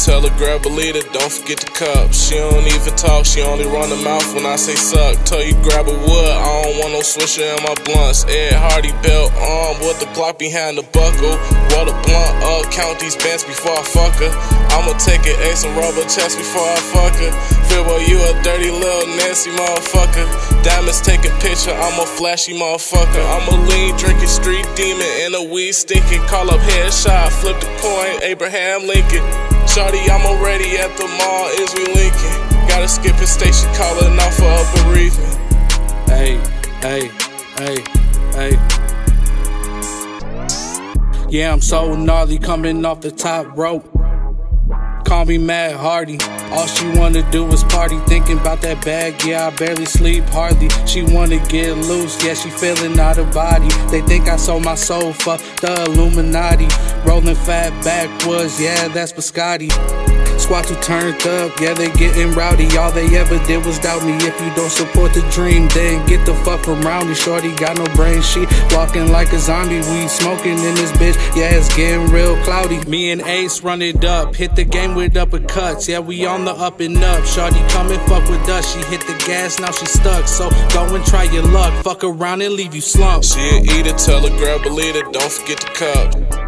tell her grab a leader, don't forget the cup. She don't even talk, she only run the mouth when I say suck. Tell you grab a wood, I don't want no swisher in my blunts. Ed Hardy belt arm with the Glock behind the buckle. Roll the blunt up, count these bands before I fuck her. I'ma take an ace and rubber chest before I fuck her. Fearboy, you a dirty little nasty motherfucker. Diamonds take a picture, I'm a flashy motherfucker. I'm a lean drinking street demon and a weed stinking. Call up headshot, flip the coin, Abraham Lincoln. Shorty, I'm already at the mall, is we Lincoln. Gotta skip a station, calling off for a bereavement. Hey, hey, hey, hey. Yeah, I'm so gnarly coming off the top rope. Call me Matt Hardy. All she wanna do is party, thinking about that bag. Yeah, I barely sleep hardly. She wanna get loose, yeah, she feeling out of body. They think I sold my soul for the Illuminati. Rolling fat backwards, yeah, that's Biscotti. Squad who turned up, yeah, they getting rowdy. All they ever did was doubt me. If you don't support the dream, then get the fuck around me. Shorty got no brain, she walking like a zombie. We smoking in this bitch, yeah, it's getting real cloudy. Me and Ace run it up, hit the game with uppercuts. Yeah, we on the up and up. Shorty come and fuck with us. She hit the gas, now she stuck. So go and try your luck. Fuck around and leave you slumped. She a eater, tell her grab a leader, don't forget the cup.